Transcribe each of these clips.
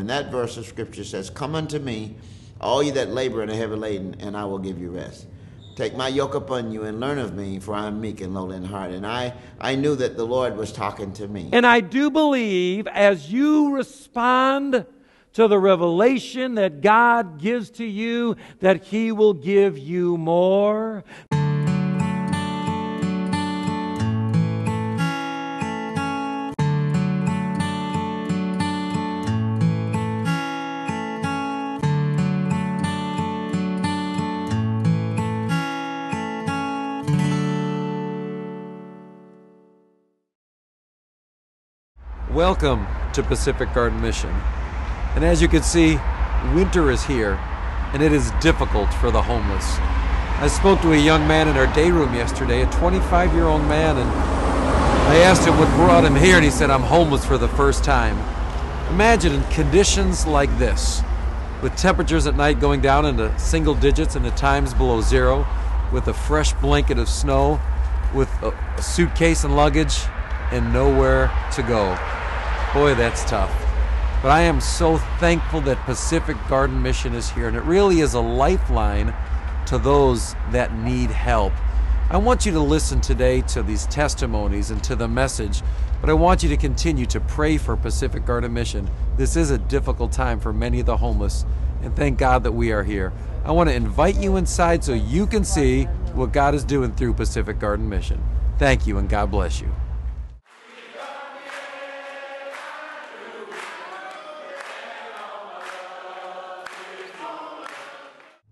And that verse of scripture says, Come unto me, all ye that labor and are heavy laden, and I will give you rest. Take my yoke upon you and learn of me, for I am meek and lowly in heart. And I, I knew that the Lord was talking to me. And I do believe as you respond to the revelation that God gives to you, that He will give you more. Welcome to Pacific Garden Mission. And as you can see, winter is here, and it is difficult for the homeless. I spoke to a young man in our day room yesterday, a 25 year old man, and I asked him what brought him here, and he said, I'm homeless for the first time. Imagine in conditions like this, with temperatures at night going down into single digits and at times below zero, with a fresh blanket of snow, with a, a suitcase and luggage, and nowhere to go. Boy, that's tough. But I am so thankful that Pacific Garden Mission is here, and it really is a lifeline to those that need help. I want you to listen today to these testimonies and to the message, but I want you to continue to pray for Pacific Garden Mission. This is a difficult time for many of the homeless, and thank God that we are here. I want to invite you inside so you can see what God is doing through Pacific Garden Mission. Thank you, and God bless you.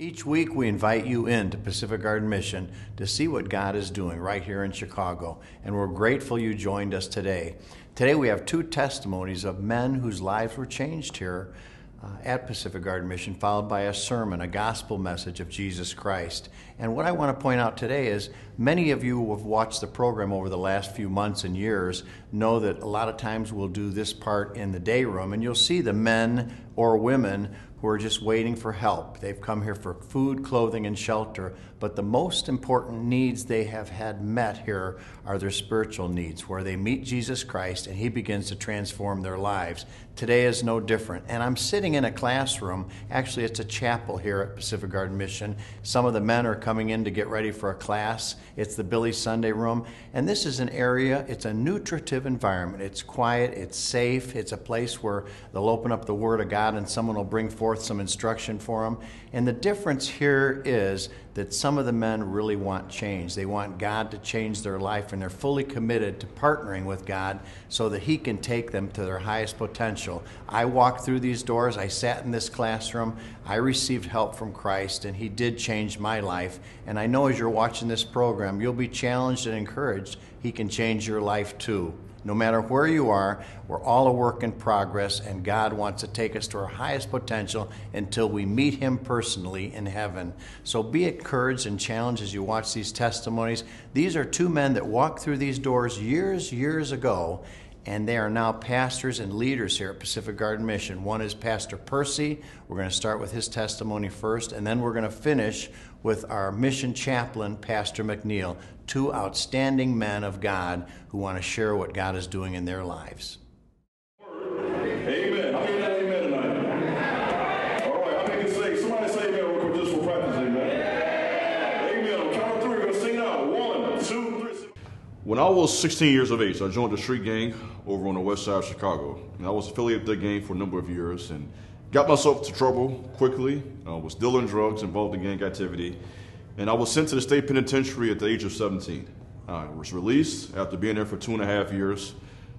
Each week, we invite you into Pacific Garden Mission to see what God is doing right here in Chicago, and we're grateful you joined us today. Today, we have two testimonies of men whose lives were changed here uh, at Pacific Garden Mission, followed by a sermon, a gospel message of Jesus Christ. And what I want to point out today is many of you who have watched the program over the last few months and years know that a lot of times we'll do this part in the day room, and you'll see the men or women who are just waiting for help. They've come here for food, clothing, and shelter, but the most important needs they have had met here are their spiritual needs, where they meet Jesus Christ and He begins to transform their lives. Today is no different. And I'm sitting in a classroom. Actually, it's a chapel here at Pacific Garden Mission. Some of the men are coming in to get ready for a class. It's the Billy Sunday room. And this is an area, it's a nutritive environment. It's quiet, it's safe, it's a place where they'll open up the Word of God and someone will bring forth some instruction for them. And the difference here is that some of the men really want change. They want God to change their life, and they're fully committed to partnering with God so that He can take them to their highest potential. I walked through these doors, I sat in this classroom, I received help from Christ, and He did change my life. And I know as you're watching this program, you'll be challenged and encouraged. He can change your life too. No matter where you are, we're all a work in progress, and God wants to take us to our highest potential until we meet Him personally in heaven. So be encouraged and challenged as you watch these testimonies. These are two men that walked through these doors years, years ago, and they are now pastors and leaders here at Pacific Garden Mission. One is Pastor Percy. We're going to start with his testimony first, and then we're going to finish with our mission chaplain, Pastor McNeil, two outstanding men of God who want to share what God is doing in their lives. Amen. How many got amen tonight? All right, I think it's say, somebody say amen real quick just for practice, amen. Amen. On count of three, we're going to sing now. One, two, three. When I was 16 years of age, I joined the street gang over on the west side of Chicago. And I was affiliated with that gang for a number of years and got myself into trouble quickly. I was dealing drugs, involved in gang activity. And I was sent to the state penitentiary at the age of 17. I was released after being there for two and a half years.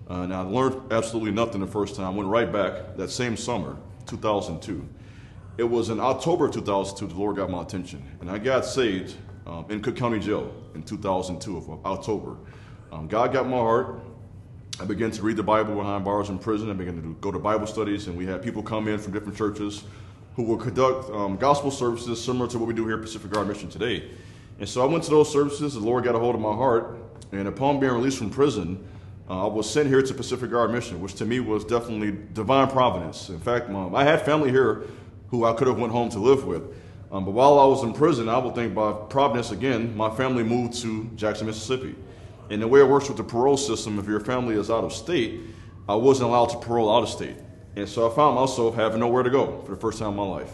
Uh, and I learned absolutely nothing the first time. Went right back that same summer, 2002. It was in October 2002 the Lord got my attention. And I got saved um, in Cook County Jail in 2002 of October. Um, God got my heart. I began to read the Bible behind bars in prison. I began to go to Bible studies, and we had people come in from different churches who would conduct um, gospel services similar to what we do here at Pacific Garden Mission today. And so I went to those services. The Lord got a hold of my heart, and upon being released from prison, uh, I was sent here to Pacific Garden Mission, which to me was definitely divine providence. In fact, um, I had family here who I could have went home to live with. Um, but while I was in prison, I would think by providence again, my family moved to Jackson, Mississippi. And the way it works with the parole system, if your family is out of state, I wasn't allowed to parole out of state. And so I found myself having nowhere to go for the first time in my life.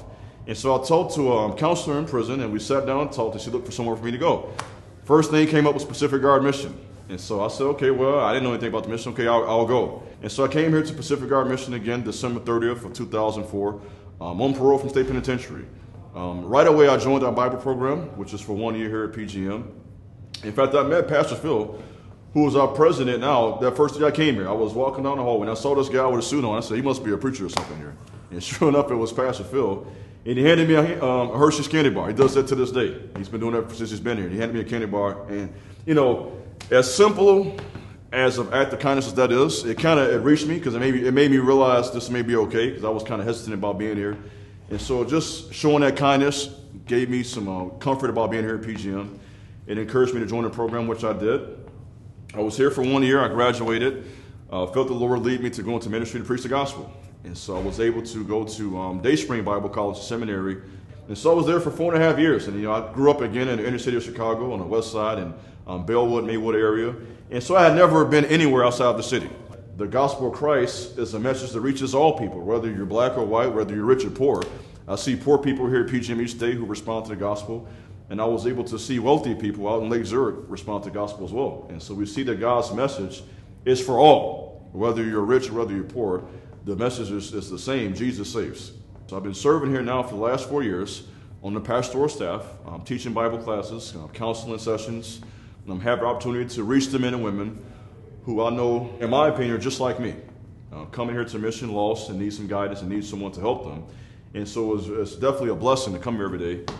And so I talked to a counselor in prison, and we sat down and talked, and she looked for somewhere for me to go. First thing came up was Pacific Garden Mission. And so I said, okay, well, I didn't know anything about the mission. Okay, I'll, I'll go. And so I came here to Pacific Garden Mission again, December 30th of 2004, um, on parole from state penitentiary. Um, right away, I joined our Bible program, which is for one year here at PGM. In fact, I met Pastor Phil, who was our president now. That first day I came here, I was walking down the hallway and I saw this guy with a suit on. I said, he must be a preacher or something here. And sure enough, it was Pastor Phil. And he handed me a, um, a Hershey's candy bar. He does that to this day. He's been doing that since he's been here. He handed me a candy bar. And, you know, as simple as an act of kindness as that is, it kind of it reached me because it made me, it made me realize this may be okay because I was kind of hesitant about being here. And so just showing that kindness gave me some uh, comfort about being here at PGM. It encouraged me to join the program, which I did. I was here for one year. I graduated. Uh, felt the Lord lead me to go into ministry to preach the gospel. And so I was able to go to um, Dayspring Bible College Seminary. And so I was there for four and a half years. And, you know, I grew up again in the inner city of Chicago on the west side in um, Bellwood, Maywood area. And so I had never been anywhere outside of the city. The gospel of Christ is a message that reaches all people, whether you're black or white, whether you're rich or poor. I see poor people here at PGM each day who respond to the gospel. And I was able to see wealthy people out in Lake Zurich respond to gospel as well. And so we see that God's message is for all, whether you're rich or whether you're poor the message is, is the same Jesus saves. So I've been serving here now for the last four years on the pastoral staff, I'm teaching Bible classes, counseling sessions, and I'm having the opportunity to reach the men and women who I know, in my opinion, are just like me, uh, coming here to mission lost and need some guidance and need someone to help them. And so it's, it's definitely a blessing to come here every day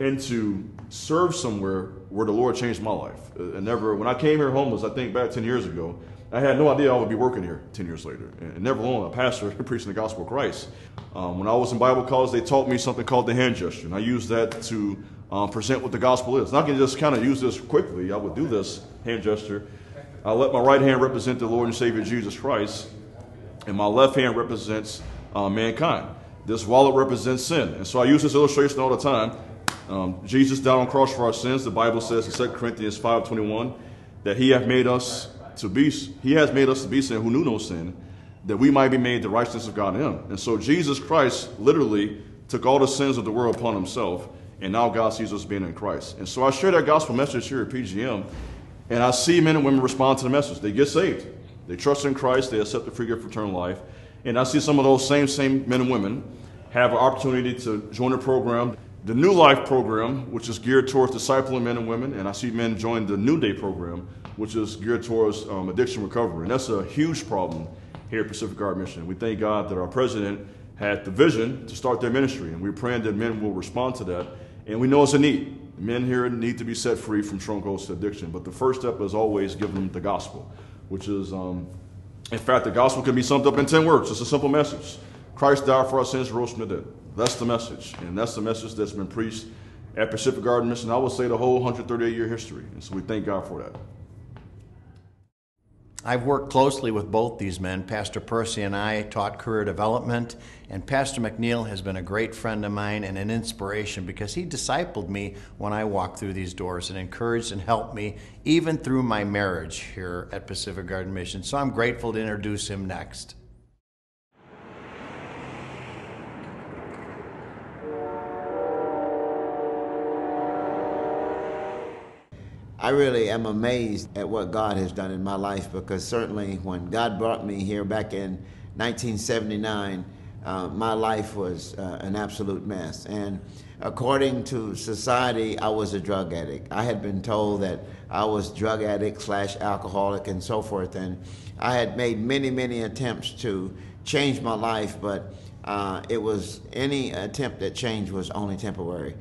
and to serve somewhere where the Lord changed my life. Uh, and never, when I came here homeless, I think back 10 years ago, I had no idea I would be working here 10 years later. And never alone, a pastor preaching the gospel of Christ. Um, when I was in Bible college, they taught me something called the hand gesture. And I used that to um, present what the gospel is. And I can just kind of use this quickly. I would do this hand gesture. I let my right hand represent the Lord and Savior Jesus Christ, and my left hand represents uh, mankind. This wallet represents sin. And so I use this illustration all the time. Um, Jesus died on cross for our sins. The Bible says in 2 Corinthians 5.21 that he hath made us to be, he has made us to be sin who knew no sin, that we might be made the righteousness of God in him. And so Jesus Christ literally took all the sins of the world upon himself, and now God sees us being in Christ. And so I share that gospel message here at PGM, and I see men and women respond to the message. They get saved. They trust in Christ, they accept the free gift of eternal life. And I see some of those same, same men and women have an opportunity to join the program. The New Life program, which is geared towards discipling men and women, and I see men join the New Day program, which is geared towards um, addiction recovery. And that's a huge problem here at Pacific Garden Mission. We thank God that our president had the vision to start their ministry, and we're praying that men will respond to that. And we know it's a need. Men here need to be set free from strongholds to addiction. But the first step is always giving them the gospel, which is, um, in fact, the gospel can be summed up in 10 words. It's a simple message Christ died for our sins, rose from the dead. That's the message. And that's the message that's been preached at Pacific Garden Mission, I would say the whole 138 year history. And so we thank God for that. I've worked closely with both these men. Pastor Percy and I taught career development, and Pastor McNeil has been a great friend of mine and an inspiration because he discipled me when I walked through these doors and encouraged and helped me even through my marriage here at Pacific Garden Mission. So I'm grateful to introduce him next. I really am amazed at what God has done in my life because certainly when God brought me here back in 1979, uh, my life was uh, an absolute mess. And according to society, I was a drug addict. I had been told that I was drug addict slash alcoholic and so forth. And I had made many, many attempts to change my life, but uh, it was any attempt at change was only temporary.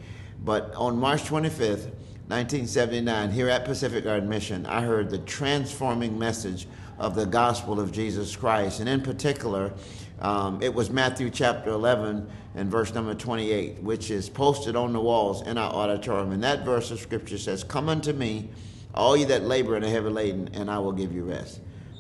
But on March 25th, 1979, here at Pacific Garden Mission, I heard the transforming message of the gospel of Jesus Christ. And in particular, um, it was Matthew chapter 11 and verse number 28, which is posted on the walls in our auditorium. And that verse of scripture says, Come unto me, all ye that labor and are heavy laden, and I will give you rest.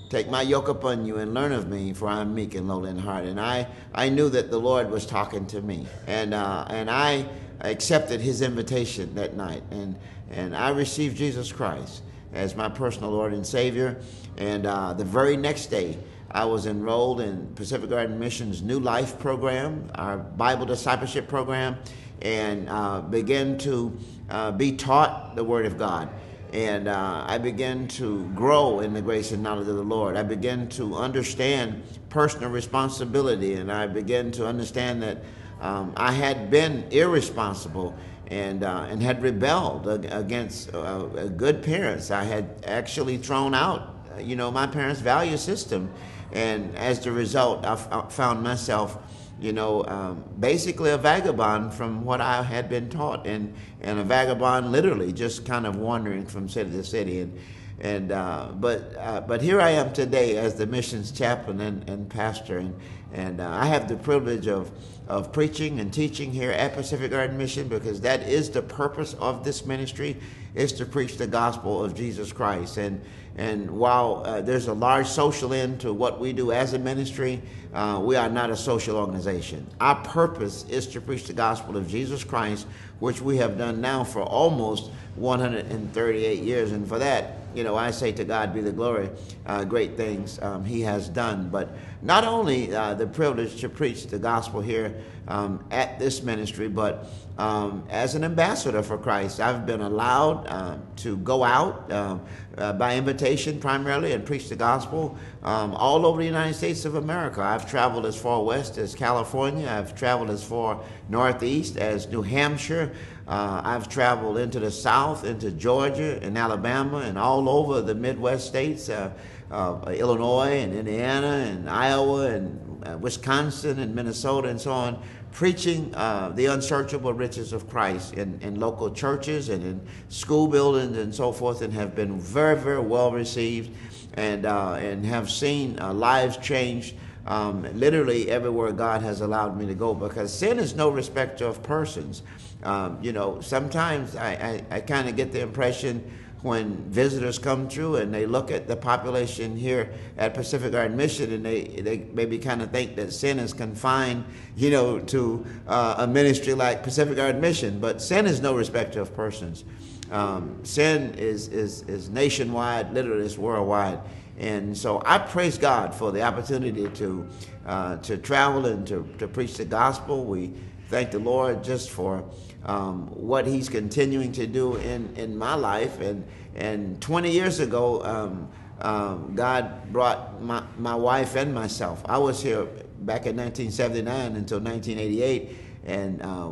Take my yoke upon you and learn of me, for I am meek and lowly in heart. And I, I knew that the Lord was talking to me. And, uh, and I accepted his invitation that night. And, and I received Jesus Christ. as my personal Lord and Savior. And uh, the very next day, I was enrolled in Pacific Garden Mission's New Life program, our Bible discipleship program, and uh, began to uh, be taught the Word of God. And uh, I began to grow in the grace and knowledge of the Lord. I began to understand personal responsibility, and I began to understand that um, I had been irresponsible and, uh, and had rebelled against uh, good parents. I had actually thrown out, you know, my parents' value system. And as the result, I found myself, you know, um, basically a vagabond from what I had been taught, and, and a vagabond literally just kind of wandering from city to city. And, and uh, but uh, but here I am today as the missions chaplain and, and pastor, and and uh, I have the privilege of of preaching and teaching here at Pacific Garden Mission because that is the purpose of this ministry is to preach the gospel of Jesus Christ. And and while uh, there's a large social end to what we do as a ministry, uh, we are not a social organization. Our purpose is to preach the gospel of Jesus Christ, which we have done now for almost 138 years. And for that, you know, I say to God be the glory, uh, great things um, He has done. But not only uh, the privilege to preach the gospel here um, at this ministry, but um, as an ambassador for Christ, I've been allowed uh, to go out um, uh, by invitation primarily and preach the gospel um, all over the United States of America. I've traveled as far west as California. I've traveled as far northeast as New Hampshire. Uh, I've traveled into the South, into Georgia and Alabama, and all over the Midwest states, uh, uh, Illinois and Indiana and Iowa and uh, Wisconsin and Minnesota and so on, preaching uh, the unsearchable riches of Christ in, in local churches and in school buildings and so forth, and have been very, very well received and, uh, and have seen lives changed. Um, literally everywhere God has allowed me to go because sin is no respecter of persons. Um, you know, sometimes I, I, I kind of get the impression when visitors come through and they look at the population here at Pacific Garden Mission and they, they maybe kind of think that sin is confined, you know, to uh, a ministry like Pacific Garden Mission. But sin is no respecter of persons. Um, sin is, is, is nationwide, literally, it's worldwide. And so I praise God for the opportunity to, uh, to travel and to, to preach the gospel. We thank the Lord just for um, what He's continuing to do in, in my life. And, and 20 years ago, um, um, God brought my, my wife and myself. I was here back in 1979 until 1988 and uh,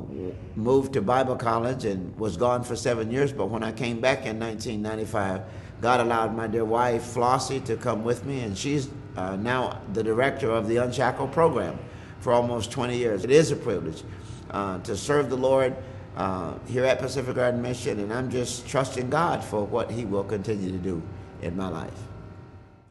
moved to Bible college and was gone for seven years. But when I came back in 1995, God allowed my dear wife, Flossie, to come with me, and she's uh, now the director of the Unshackled program for almost 20 years. It is a privilege uh, to serve the Lord uh, here at Pacific Garden Mission, and I'm just trusting God for what He will continue to do in my life.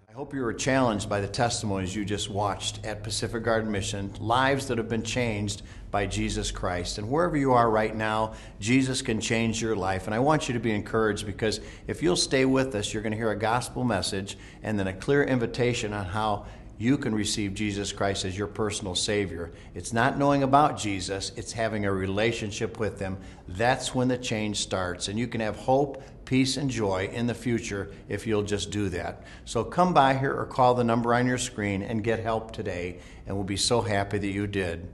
I hope you were challenged by the testimonies you just watched at Pacific Garden Mission, lives that have been changed by Jesus Christ. And wherever you are right now, Jesus can change your life. And I want you to be encouraged because if you'll stay with us, you're going to hear a gospel message and then a clear invitation on how you can receive Jesus Christ as your personal Savior. It's not knowing about Jesus, it's having a relationship with Him. That's when the change starts. And you can have hope, peace, and joy in the future if you'll just do that. So come by here or call the number on your screen and get help today. And we'll be so happy that you did.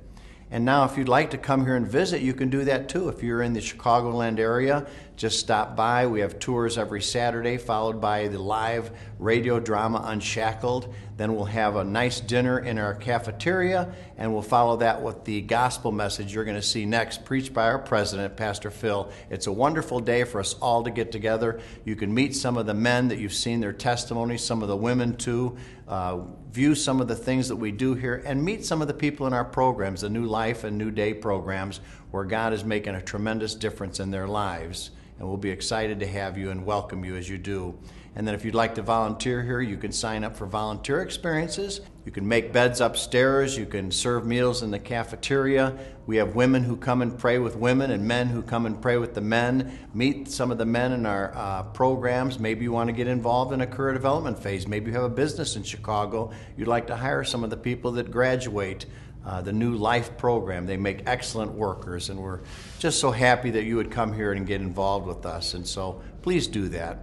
And now, if you'd like to come here and visit, you can do that too. If you're in the Chicagoland area, just stop by. We have tours every Saturday, followed by the live radio drama Unshackled. Then we'll have a nice dinner in our cafeteria, and we'll follow that with the gospel message you're going to see next, preached by our president, Pastor Phil. It's a wonderful day for us all to get together. You can meet some of the men that you've seen their testimonies, some of the women too uh, view some of the things that we do here, and meet some of the people in our programs, the New Life and New Day programs, where God is making a tremendous difference in their lives. And we'll be excited to have you and welcome you as you do. And then if you'd like to volunteer here, you can sign up for volunteer experiences. You can make beds upstairs. You can serve meals in the cafeteria. We have women who come and pray with women and men who come and pray with the men. Meet some of the men in our uh, programs. Maybe you want to get involved in a career development phase. Maybe you have a business in Chicago. You'd like to hire some of the people that graduate. Uh, the new life program. They make excellent workers, and we're just so happy that you would come here and get involved with us. And so please do that.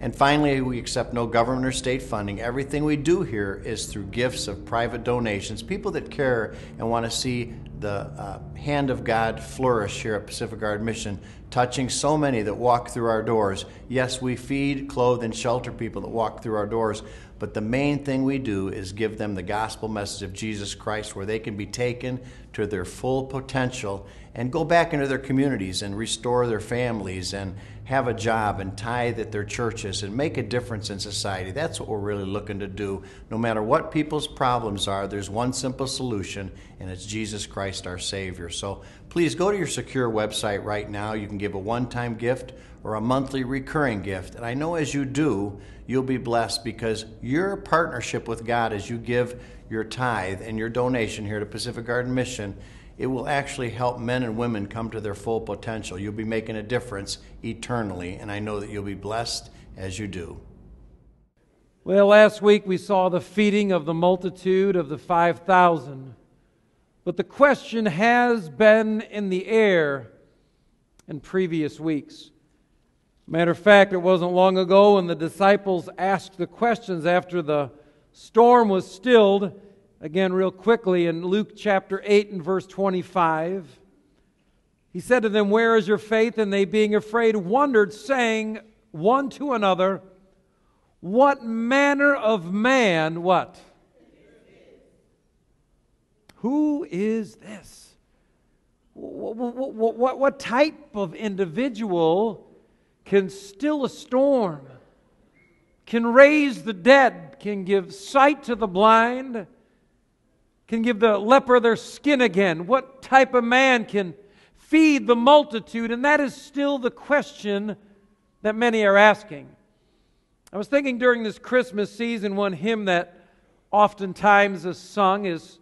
And finally, we accept no government or state funding. Everything we do here is through gifts of private donations. People that care and want to see the uh, hand of God flourish here at Pacific Garden Mission, touching so many that walk through our doors. Yes, we feed, clothe, and shelter people that walk through our doors, but the main thing we do is give them the gospel message of Jesus Christ where they can be taken to their full potential and go back into their communities and restore their families and have a job and tithe at their churches and make a difference in society. That's what we're really looking to do. No matter what people's problems are, there's one simple solution, and it's Jesus Christ our Savior. So please go to your secure website right now. You can give a one time gift or a monthly recurring gift. And I know as you do, you'll be blessed because your partnership with God as you give your tithe and your donation here to Pacific Garden Mission it will actually help men and women come to their full potential. You'll be making a difference eternally, and I know that you'll be blessed as you do. Well, last week we saw the feeding of the multitude of the 5,000. But the question has been in the air in previous weeks. Matter of fact, it wasn't long ago when the disciples asked the questions after the storm was stilled Again, real quickly, in Luke chapter 8 and verse 25, he said to them, Where is your faith? And they, being afraid, wondered, saying one to another, What manner of man, what? Who is this? What, what, what, what type of individual can still a storm, can raise the dead, can give sight to the blind? can give the leper their skin again? What type of man can feed the multitude? And that is still the question that many are asking. I was thinking during this Christmas season, one hymn that oftentimes is sung is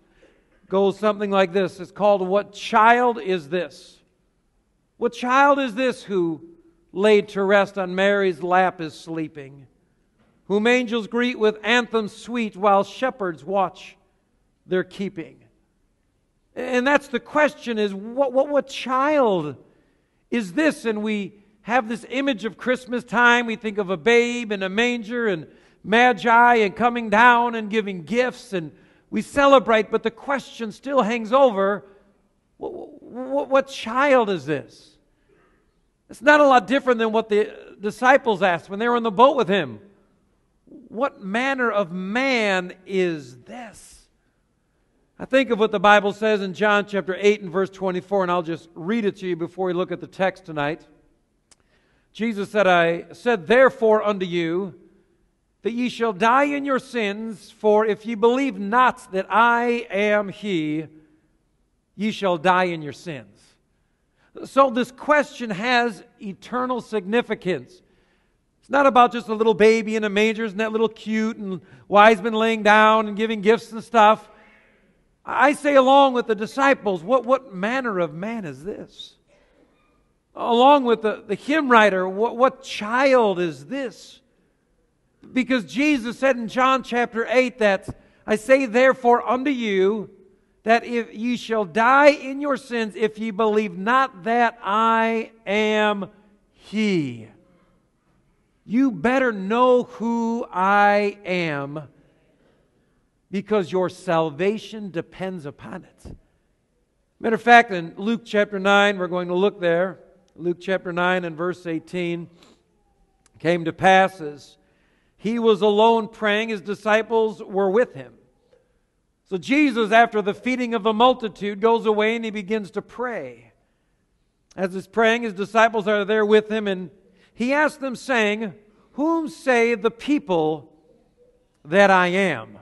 goes something like this. It's called What Child Is This? What child is this who laid to rest on Mary's lap is sleeping? Whom angels greet with anthems sweet while shepherds watch they're keeping. And that's the question is what, what, what child is this? And we have this image of Christmas time. We think of a babe in a manger and magi and coming down and giving gifts and we celebrate, but the question still hangs over what, what, what child is this? It's not a lot different than what the disciples asked when they were on the boat with him. What manner of man is this? I think of what the Bible says in John chapter 8 and verse 24, and I'll just read it to you before we look at the text tonight. Jesus said, I said, therefore unto you, that ye shall die in your sins, for if ye believe not that I am He, ye shall die in your sins. So this question has eternal significance. It's not about just a little baby in a manger, isn't that little cute, and wise men laying down and giving gifts and stuff. I say, along with the disciples, what, what manner of man is this? Along with the, the hymn writer, what, what child is this? Because Jesus said in John chapter 8 that, I say therefore unto you, that if ye shall die in your sins, if ye believe not that I am He. You better know who I am because your salvation depends upon it. Matter of fact, in Luke chapter 9, we're going to look there. Luke chapter 9 and verse 18 came to pass as he was alone praying, his disciples were with him. So Jesus, after the feeding of the multitude, goes away and he begins to pray. As he's praying, his disciples are there with him, and he asks them, saying, Whom say the people that I am?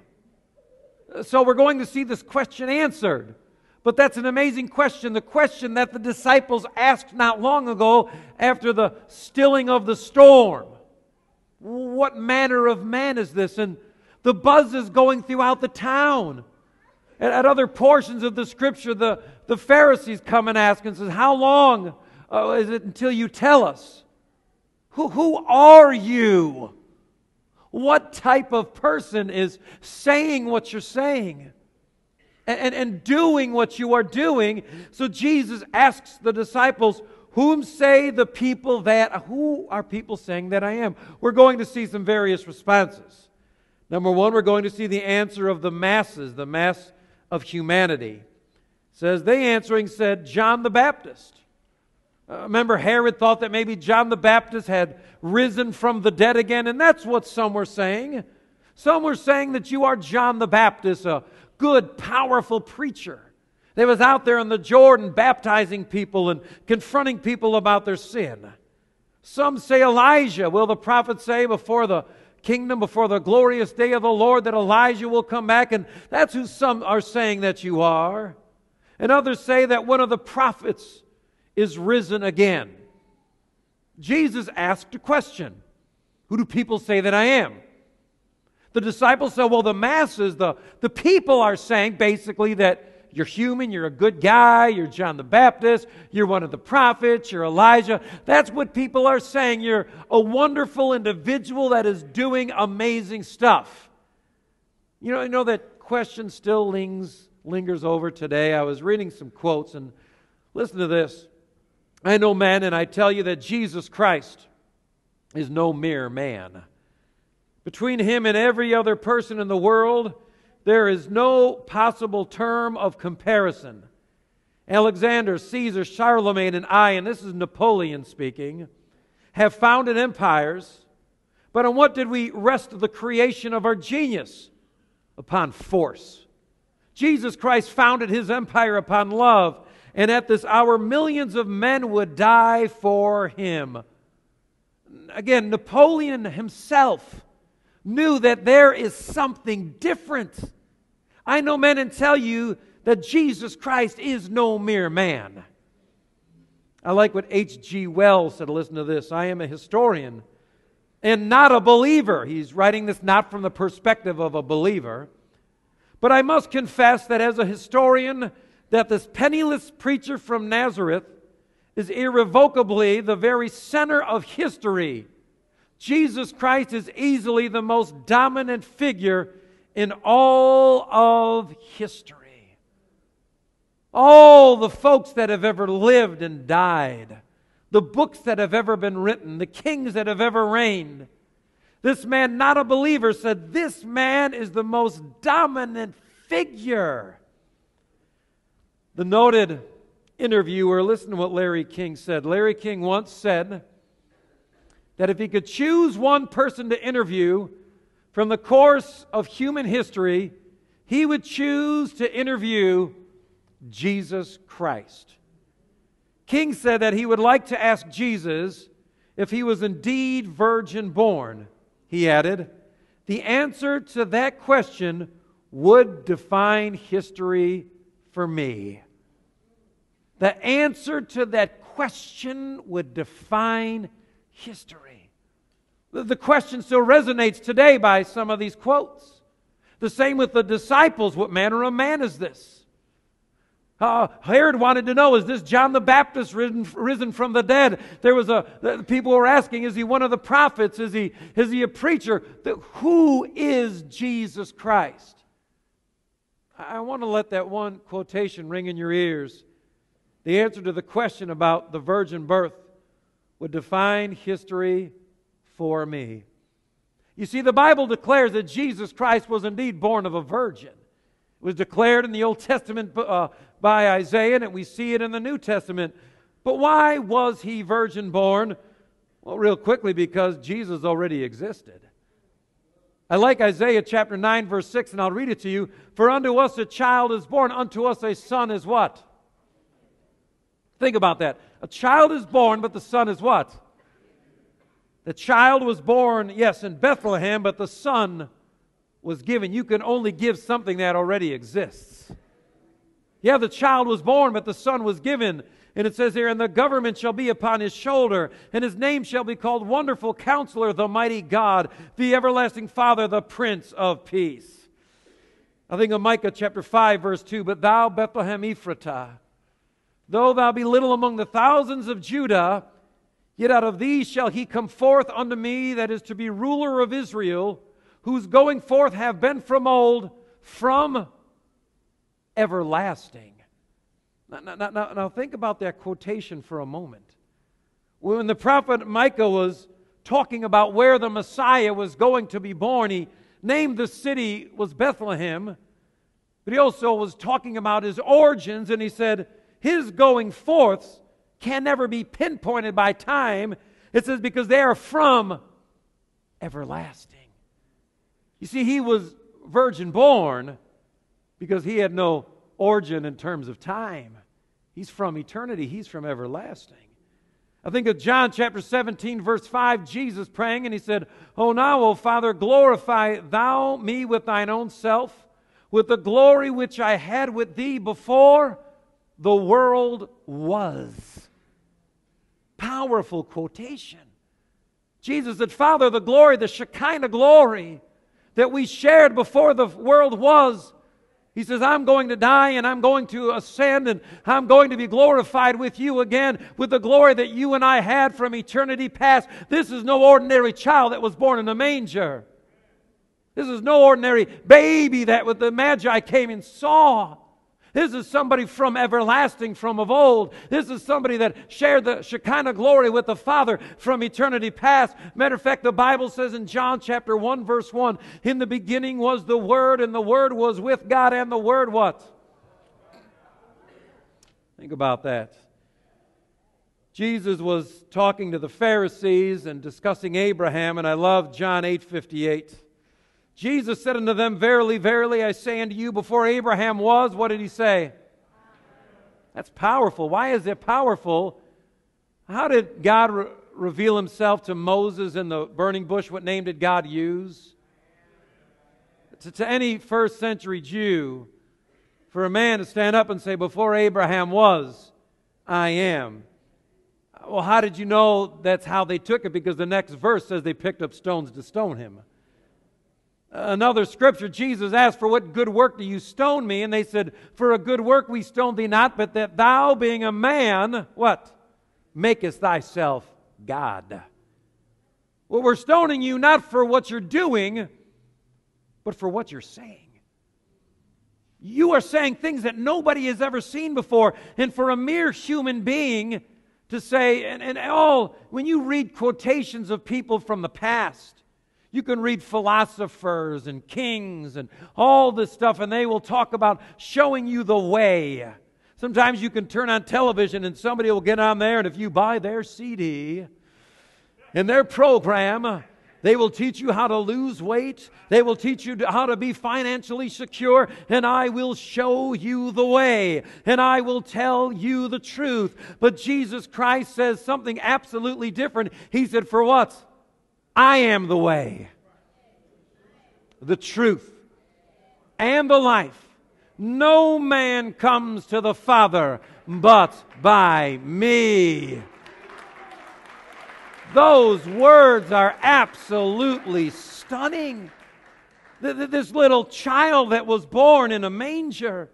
So we're going to see this question answered. But that's an amazing question. The question that the disciples asked not long ago after the stilling of the storm. What manner of man is this? And the buzz is going throughout the town. At, at other portions of the scripture, the, the Pharisees come and ask and says, How long uh, is it until you tell us? Who, who are you? What type of person is saying what you're saying? And, and, and doing what you are doing. So Jesus asks the disciples, Whom say the people that, who are people saying that I am? We're going to see some various responses. Number one, we're going to see the answer of the masses, the mass of humanity. It says, they answering said, John the Baptist. Uh, remember, Herod thought that maybe John the Baptist had risen from the dead again, and that's what some were saying. Some were saying that you are John the Baptist, a good, powerful preacher that was out there in the Jordan baptizing people and confronting people about their sin. Some say Elijah. Will the prophet say before the kingdom, before the glorious day of the Lord, that Elijah will come back? And that's who some are saying that you are. And others say that one of the prophets is risen again. Jesus asked a question Who do people say that I am? The disciples said, Well, the masses, the, the people are saying basically that you're human, you're a good guy, you're John the Baptist, you're one of the prophets, you're Elijah. That's what people are saying. You're a wonderful individual that is doing amazing stuff. You know, I know that question still lings, lingers over today. I was reading some quotes, and listen to this. I know men, and I tell you that Jesus Christ is no mere man. Between him and every other person in the world, there is no possible term of comparison. Alexander, Caesar, Charlemagne, and I, and this is Napoleon speaking, have founded empires, but on what did we rest the creation of our genius? Upon force. Jesus Christ founded his empire upon love and at this hour, millions of men would die for him. Again, Napoleon himself knew that there is something different. I know men and tell you that Jesus Christ is no mere man. I like what H.G. Wells said. Listen to this. I am a historian and not a believer. He's writing this not from the perspective of a believer. But I must confess that as a historian, that this penniless preacher from Nazareth is irrevocably the very center of history. Jesus Christ is easily the most dominant figure in all of history. All the folks that have ever lived and died, the books that have ever been written, the kings that have ever reigned. This man, not a believer, said, This man is the most dominant figure the noted interviewer, listen to what Larry King said. Larry King once said that if he could choose one person to interview from the course of human history, he would choose to interview Jesus Christ. King said that he would like to ask Jesus if he was indeed virgin born. He added, the answer to that question would define history for me. The answer to that question would define history. The question still resonates today by some of these quotes. The same with the disciples. What manner of man is this? Uh, Herod wanted to know, is this John the Baptist risen, risen from the dead? There was a, people were asking, is he one of the prophets? Is he, is he a preacher? The, who is Jesus Christ? I want to let that one quotation ring in your ears the answer to the question about the virgin birth would define history for me. You see, the Bible declares that Jesus Christ was indeed born of a virgin. It was declared in the Old Testament uh, by Isaiah, and we see it in the New Testament. But why was he virgin born? Well, real quickly, because Jesus already existed. I like Isaiah chapter 9, verse 6, and I'll read it to you. For unto us a child is born, unto us a son is what? Think about that. A child is born, but the son is what? The child was born, yes, in Bethlehem, but the son was given. You can only give something that already exists. Yeah, the child was born, but the son was given. And it says here, and the government shall be upon his shoulder, and his name shall be called Wonderful Counselor, the Mighty God, the Everlasting Father, the Prince of Peace. I think of Micah chapter 5, verse 2 But thou, Bethlehem Ephratah, Though thou be little among the thousands of Judah, yet out of these shall he come forth unto me that is to be ruler of Israel, whose going forth have been from old, from everlasting. Now, now, now, now think about that quotation for a moment. When the prophet Micah was talking about where the Messiah was going to be born, he named the city was Bethlehem, but he also was talking about his origins, and he said his going forth can never be pinpointed by time. It says because they are from everlasting. You see, he was virgin born because he had no origin in terms of time. He's from eternity, he's from everlasting. I think of John chapter 17, verse 5, Jesus praying, and he said, Oh, now, O Father, glorify thou me with thine own self, with the glory which I had with thee before the world was. Powerful quotation. Jesus said, Father, the glory, the Shekinah glory that we shared before the world was, he says, I'm going to die and I'm going to ascend and I'm going to be glorified with you again with the glory that you and I had from eternity past. This is no ordinary child that was born in a manger. This is no ordinary baby that with the Magi came and saw. This is somebody from everlasting, from of old. This is somebody that shared the Shekinah glory with the Father from eternity past. Matter of fact, the Bible says in John chapter 1, verse 1, in the beginning was the Word, and the Word was with God, and the Word what? Think about that. Jesus was talking to the Pharisees and discussing Abraham, and I love John 8 58. Jesus said unto them, Verily, verily, I say unto you, before Abraham was, what did he say? That's powerful. Why is it powerful? How did God re- reveal himself to Moses in the burning bush? What name did God use? To, to any first century Jew, for a man to stand up and say, Before Abraham was, I am. Well, how did you know that's how they took it? Because the next verse says they picked up stones to stone him another scripture, Jesus asked, For what good work do you stone me? And they said, For a good work we stone thee not, but that thou, being a man, what? Makest thyself God. Well, we're stoning you not for what you're doing, but for what you're saying. You are saying things that nobody has ever seen before. And for a mere human being to say, and, and all, when you read quotations of people from the past, you can read philosophers and kings and all this stuff, and they will talk about showing you the way. Sometimes you can turn on television and somebody will get on there, and if you buy their CD and their program, they will teach you how to lose weight. They will teach you how to be financially secure. And I will show you the way. And I will tell you the truth. But Jesus Christ says something absolutely different. He said, For what? I am the way, the truth, and the life. No man comes to the Father but by me. Those words are absolutely stunning. This little child that was born in a manger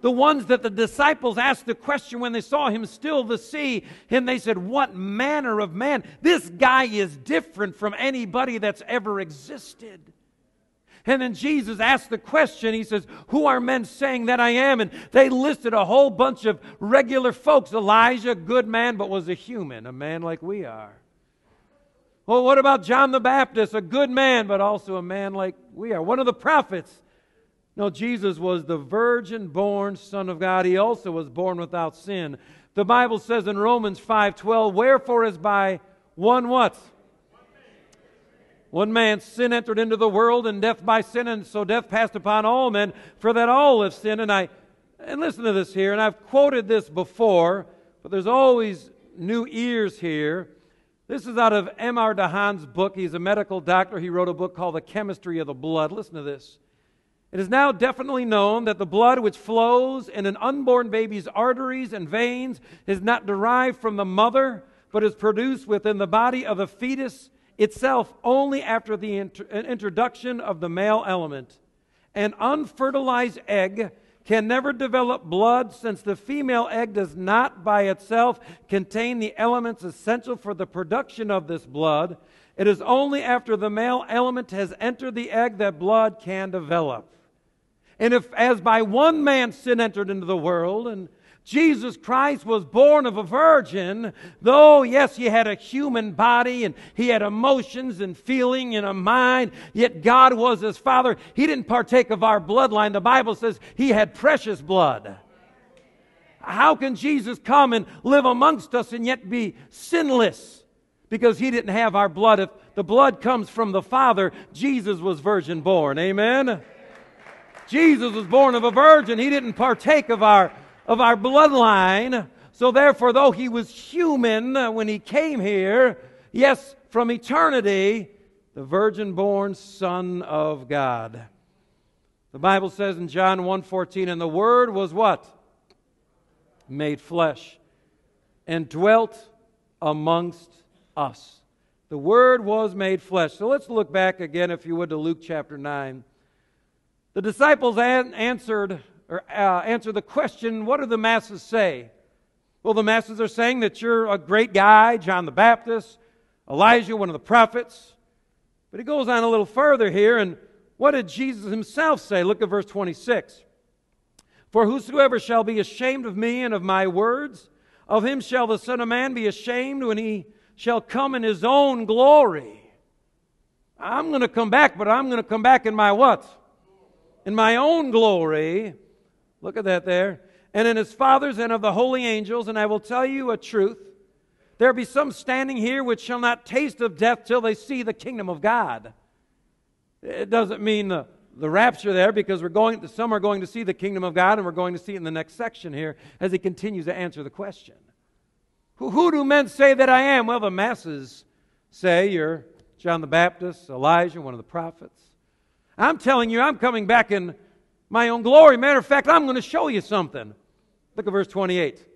the ones that the disciples asked the question when they saw him still the sea, and they said, What manner of man? This guy is different from anybody that's ever existed. And then Jesus asked the question, he says, Who are men saying that I am? And they listed a whole bunch of regular folks. Elijah, good man, but was a human, a man like we are. Well, what about John the Baptist, a good man, but also a man like we are? One of the prophets. No, Jesus was the virgin born Son of God. He also was born without sin. The Bible says in Romans 5:12, wherefore is by one what? One man sin entered into the world, and death by sin, and so death passed upon all men, for that all have sinned. And I and listen to this here, and I've quoted this before, but there's always new ears here. This is out of M.R. DeHaan's book. He's a medical doctor. He wrote a book called The Chemistry of the Blood. Listen to this. It is now definitely known that the blood which flows in an unborn baby's arteries and veins is not derived from the mother, but is produced within the body of the fetus itself only after the inter- uh, introduction of the male element. An unfertilized egg can never develop blood since the female egg does not by itself contain the elements essential for the production of this blood. It is only after the male element has entered the egg that blood can develop. And if, as by one man sin entered into the world, and Jesus Christ was born of a virgin, though, yes, he had a human body and he had emotions and feeling and a mind, yet God was his father. He didn't partake of our bloodline. The Bible says he had precious blood. How can Jesus come and live amongst us and yet be sinless? Because he didn't have our blood. If the blood comes from the Father, Jesus was virgin born. Amen? Jesus was born of a virgin. He didn't partake of our of our bloodline. So, therefore, though he was human uh, when he came here, yes, from eternity, the virgin born Son of God. The Bible says in John 1:14, and the Word was what? Made flesh and dwelt amongst us. The Word was made flesh. So let's look back again, if you would, to Luke chapter 9. The disciples an- answered or uh, answer the question what do the masses say? Well, the masses are saying that you're a great guy, John the Baptist, Elijah, one of the prophets. But he goes on a little further here, and what did Jesus himself say? Look at verse 26. For whosoever shall be ashamed of me and of my words, of him shall the Son of Man be ashamed when he shall come in his own glory. I'm going to come back, but I'm going to come back in my what? In my own glory. Look at that there. And in his fathers and of the holy angels, and I will tell you a truth. There be some standing here which shall not taste of death till they see the kingdom of God. It doesn't mean the, the rapture there because we're going some are going to see the kingdom of God, and we're going to see it in the next section here as he continues to answer the question. Who, who do men say that I am? Well, the masses say you're John the Baptist, Elijah, one of the prophets. I'm telling you, I'm coming back in my own glory. Matter of fact, I'm going to show you something. Look at verse 28.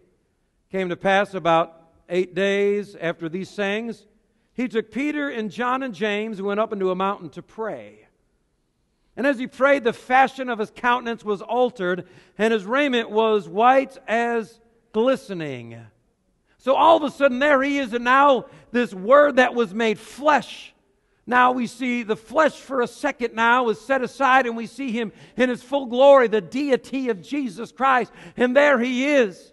Came to pass about eight days after these sayings, he took Peter and John and James and went up into a mountain to pray. And as he prayed, the fashion of his countenance was altered, and his raiment was white as glistening. So all of a sudden, there he is, and now this word that was made flesh now we see the flesh for a second now is set aside and we see him in his full glory, the deity of Jesus Christ. And there he is.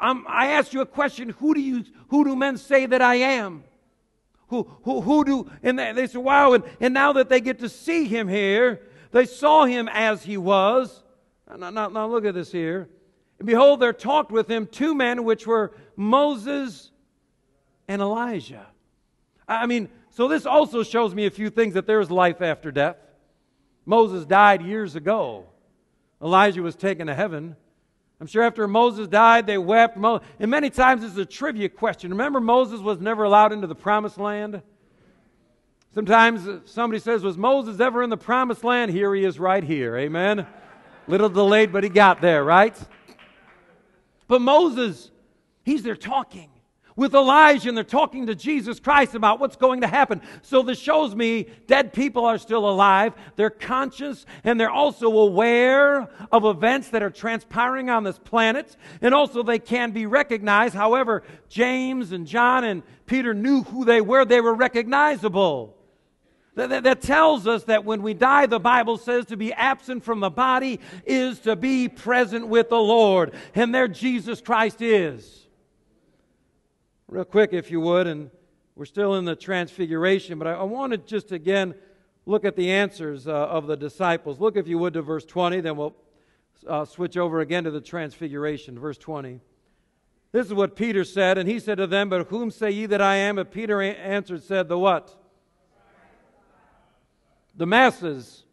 Um, I asked you a question who do, you, who do men say that I am? Who, who, who do, and they, they said, wow, and, and now that they get to see him here, they saw him as he was. Now, now, now look at this here. And behold, there talked with him two men, which were Moses and Elijah. I mean, so this also shows me a few things that there is life after death. Moses died years ago. Elijah was taken to heaven. I'm sure after Moses died, they wept. And many times it's a trivia question. Remember, Moses was never allowed into the promised land? Sometimes somebody says, Was Moses ever in the promised land? Here he is right here. Amen. Little delayed, but he got there, right? But Moses, he's there talking with Elijah and they're talking to Jesus Christ about what's going to happen. So this shows me dead people are still alive. They're conscious and they're also aware of events that are transpiring on this planet. And also they can be recognized. However, James and John and Peter knew who they were. They were recognizable. That, that, tells us that when we die, the Bible says to be absent from the body is to be present with the Lord. And there Jesus Christ is real quick, if you would, and we're still in the transfiguration, but I, I want to just again look at the answers uh, of the disciples. Look, if you would, to verse 20, then we'll uh, switch over again to the transfiguration. Verse 20. This is what Peter said, and he said to them, But whom say ye that I am? But Peter answered, said, The what? The masses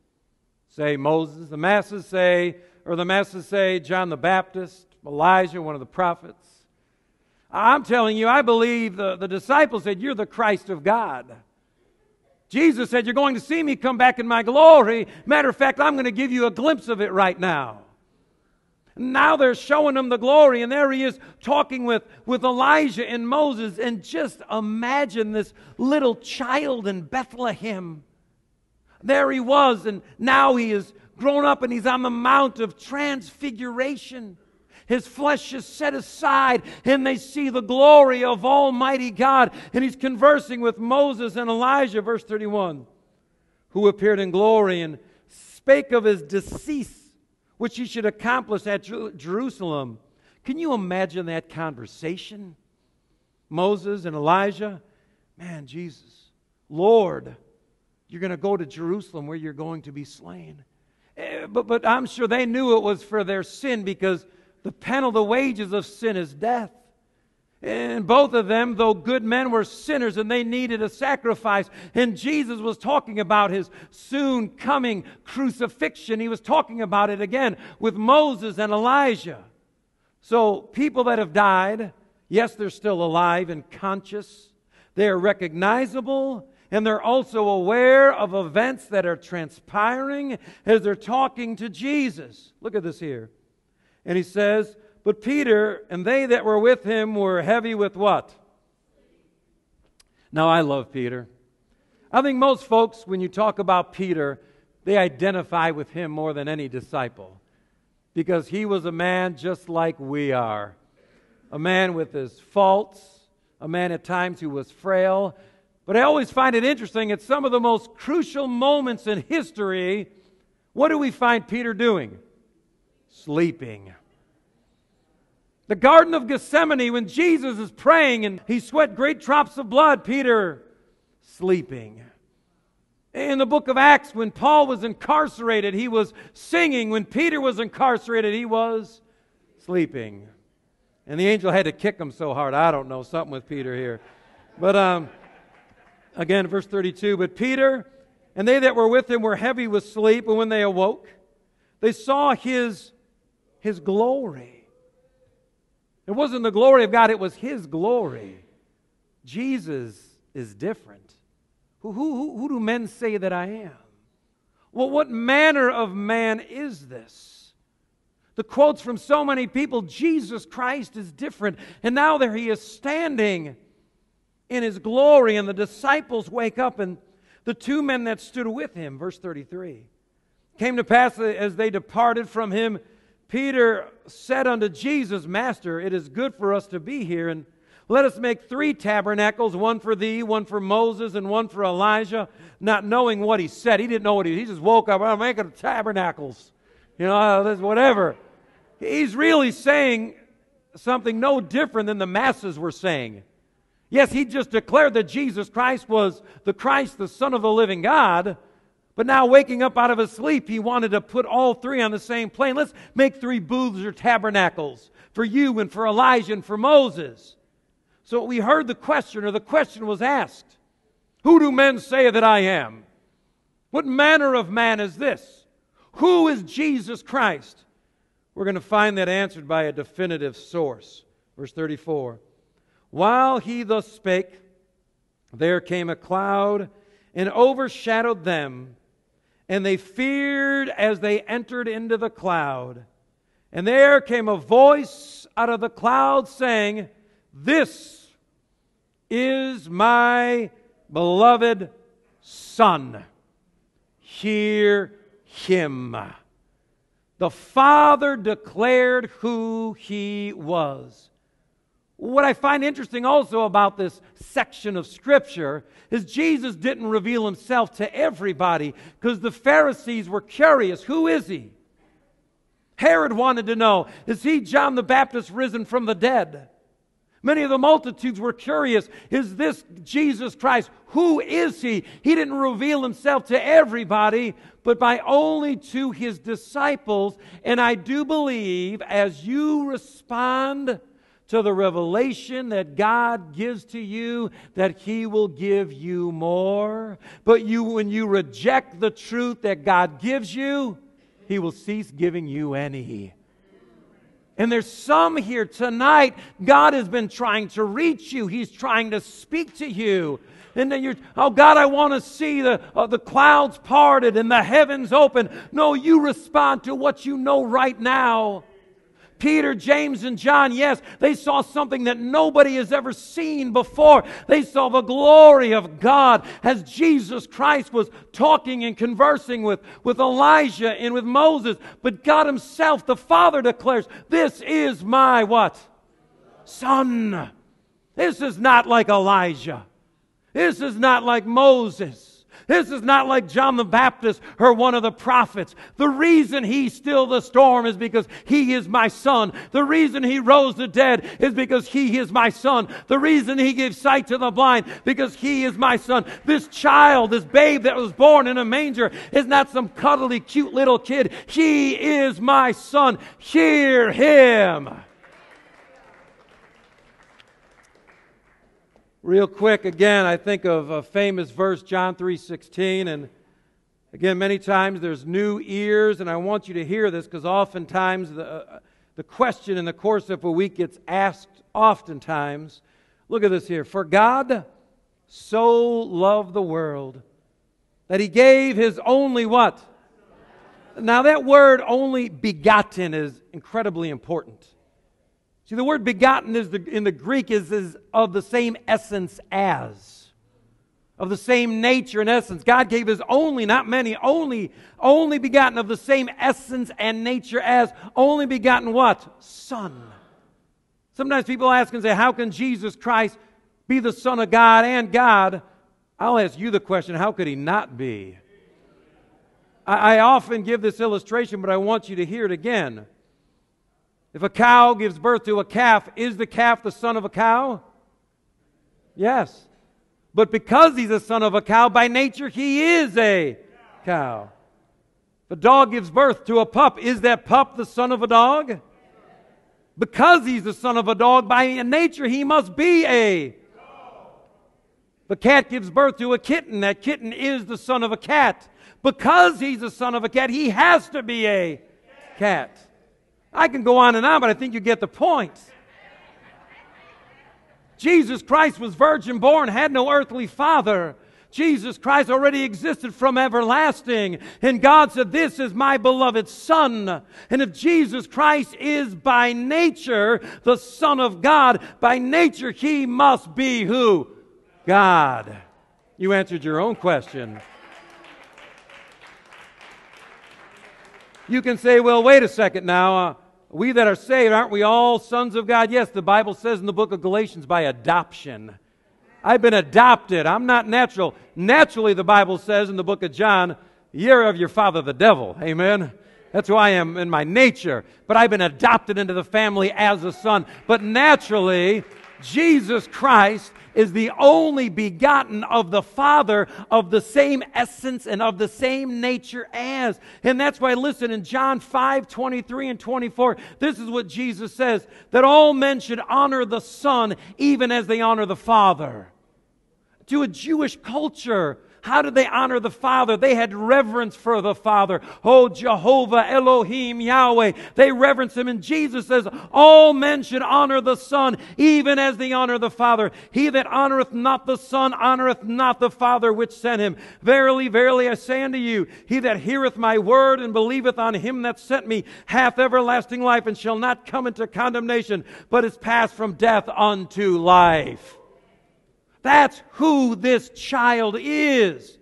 say Moses. The masses say, or the masses say John the Baptist, Elijah, one of the prophets. I'm telling you, I believe the, the disciples said, You're the Christ of God. Jesus said, You're going to see me come back in my glory. Matter of fact, I'm going to give you a glimpse of it right now. Now they're showing him the glory, and there he is talking with, with Elijah and Moses. And just imagine this little child in Bethlehem. There he was, and now he is grown up and he's on the Mount of Transfiguration. His flesh is set aside, and they see the glory of Almighty God. And he's conversing with Moses and Elijah, verse 31, who appeared in glory and spake of his decease, which he should accomplish at Jerusalem Can you imagine that conversation? Moses and Elijah, man, Jesus, Lord, you're going to go to Jerusalem where you're going to be slain. Eh, but, but I'm sure they knew it was for their sin because the penalty, the wages of sin is death. And both of them, though good men, were sinners and they needed a sacrifice. And Jesus was talking about his soon coming crucifixion. He was talking about it again with Moses and Elijah. So, people that have died, yes, they're still alive and conscious. They are recognizable and they're also aware of events that are transpiring as they're talking to Jesus. Look at this here. And he says, But Peter and they that were with him were heavy with what? Now, I love Peter. I think most folks, when you talk about Peter, they identify with him more than any disciple because he was a man just like we are. A man with his faults, a man at times who was frail, but I always find it interesting at some of the most crucial moments in history, what do we find Peter doing? Sleeping. The Garden of Gethsemane, when Jesus is praying and he sweat great drops of blood, Peter sleeping. In the book of Acts, when Paul was incarcerated, he was singing. When Peter was incarcerated, he was sleeping. And the angel had to kick him so hard. I don't know, something with Peter here. But um, Again, verse 32 But Peter and they that were with him were heavy with sleep, and when they awoke, they saw his, his glory. It wasn't the glory of God, it was his glory. Jesus is different. Who, who, who do men say that I am? Well, what manner of man is this? The quotes from so many people Jesus Christ is different. And now there he is standing in his glory. And the disciples wake up, and the two men that stood with him, verse 33, came to pass as they departed from him. Peter said unto Jesus, Master, it is good for us to be here, and let us make three tabernacles, one for thee, one for Moses, and one for Elijah, not knowing what he said. He didn't know what he He just woke up, I'm making tabernacles. You know, uh, whatever. He's really saying something no different than the masses were saying. Yes, he just declared that Jesus Christ was the Christ, the Son of the living God. But now, waking up out of his sleep, he wanted to put all three on the same plane. Let's make three booths or tabernacles for you and for Elijah and for Moses. So we heard the question, or the question was asked Who do men say that I am? What manner of man is this? Who is Jesus Christ? We're going to find that answered by a definitive source. Verse 34. While he thus spake, there came a cloud and overshadowed them, and they feared as they entered into the cloud. And there came a voice out of the cloud saying, This is my beloved Son. Hear him. The Father declared who he was. What I find interesting also about this section of Scripture is Jesus didn't reveal himself to everybody because the Pharisees were curious. Who is he? Herod wanted to know Is he John the Baptist risen from the dead? Many of the multitudes were curious Is this Jesus Christ? Who is he? He didn't reveal himself to everybody, but by only to his disciples. And I do believe as you respond, to the revelation that God gives to you, that He will give you more. But you, when you reject the truth that God gives you, He will cease giving you any. And there's some here tonight, God has been trying to reach you. He's trying to speak to you. And then you're, oh God, I want to see the, uh, the clouds parted and the heavens open. No, you respond to what you know right now. Peter, James, and John, yes, they saw something that nobody has ever seen before. They saw the glory of God as Jesus Christ was talking and conversing with, with Elijah and with Moses. But God Himself, the Father, declares, This is my what? Son. This is not like Elijah. This is not like Moses. This is not like John the Baptist or one of the prophets. The reason he stilled the storm is because he is my son. The reason he rose the dead is because he is my son. The reason he gives sight to the blind because he is my son. This child, this babe that was born in a manger is not some cuddly cute little kid. He is my son. Hear him. Real quick, again, I think of a famous verse, John 3.16, and again, many times there's new ears, and I want you to hear this because oftentimes the, uh, the question in the course of a week gets asked oftentimes. Look at this here. For God so loved the world that he gave his only what? Now, that word only begotten is incredibly important. See, the word begotten is the, in the Greek is, is of the same essence as, of the same nature and essence. God gave his only, not many, only, only begotten of the same essence and nature as, only begotten what? Son. Sometimes people ask and say, How can Jesus Christ be the Son of God and God? I'll ask you the question how could he not be? I, I often give this illustration, but I want you to hear it again. If a cow gives birth to a calf, is the calf the son of a cow? Yes. But because he's a son of a cow, by nature he is a cow. If a dog gives birth to a pup, is that pup the son of a dog? Because he's the son of a dog, by nature he must be a. The cat gives birth to a kitten. That kitten is the son of a cat. Because he's the son of a cat, he has to be a cat. I can go on and on, but I think you get the point. Jesus Christ was virgin born, had no earthly father. Jesus Christ already existed from everlasting. And God said, This is my beloved Son. And if Jesus Christ is by nature the Son of God, by nature he must be who? God. You answered your own question. You can say, Well, wait a second now. Uh, we that are saved, aren't we all sons of God? Yes, the Bible says in the book of Galatians by adoption. I've been adopted. I'm not natural. Naturally, the Bible says in the book of John, you're of your father, the devil. Amen. That's who I am in my nature. But I've been adopted into the family as a son. But naturally, Jesus Christ is the only begotten of the Father of the same essence and of the same nature as. And that's why, listen, in John 5 23 and 24, this is what Jesus says that all men should honor the Son even as they honor the Father. To a Jewish culture, how did they honor the Father? They had reverence for the Father. Oh, Jehovah, Elohim, Yahweh. They reverence Him. And Jesus says, All men should honor the Son, even as they honor the Father. He that honoreth not the Son honoreth not the Father which sent him. Verily, verily, I say unto you, He that heareth my word and believeth on Him that sent me hath everlasting life and shall not come into condemnation, but is passed from death unto life. That's who this child is.